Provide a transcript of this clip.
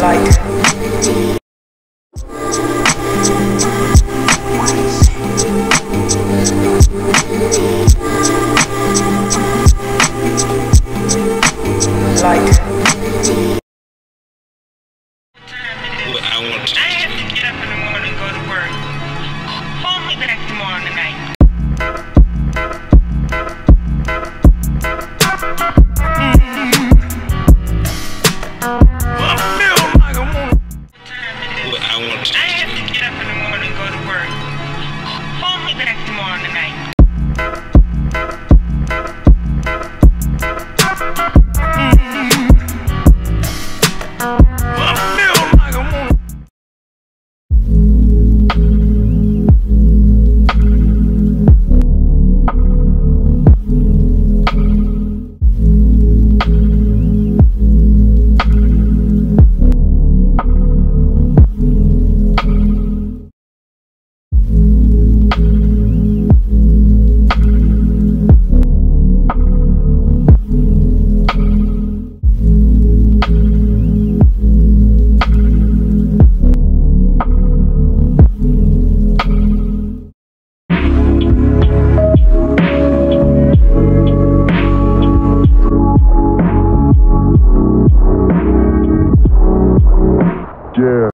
Like